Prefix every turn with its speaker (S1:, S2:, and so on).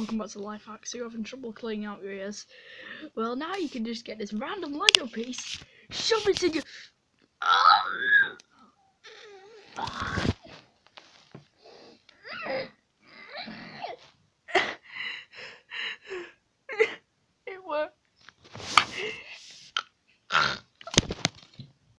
S1: Welcome back to Life Hacks. You're having trouble cleaning out your ears. Well, now you can just get this random Lego piece, shove it in your. Ah!